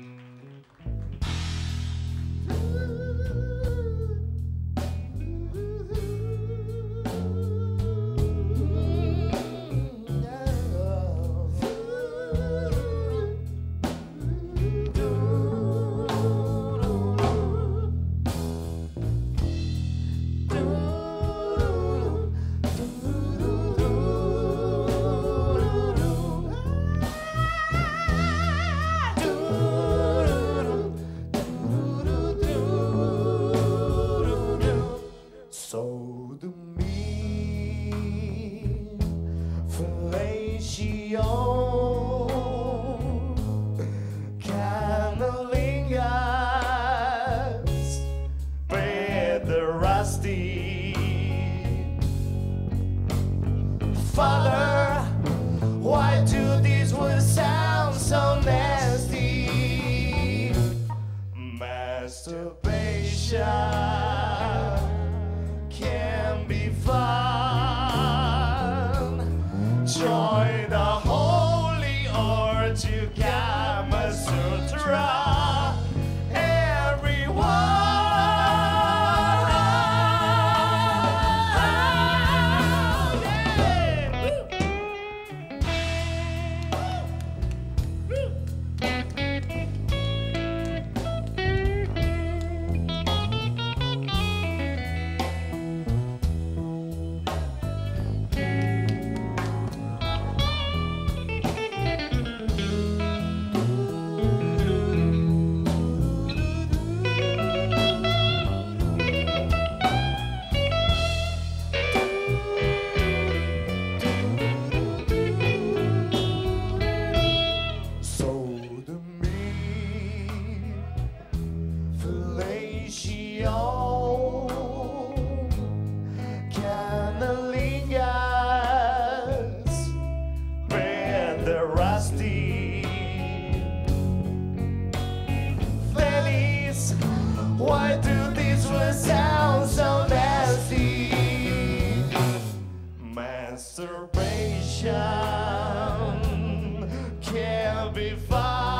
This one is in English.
So Masturbation can be fun. Orgy Kama Sutra. Everyone. اليوم كان Why do these words sound so nasty? Masturbation can be found